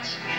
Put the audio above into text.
Thanks.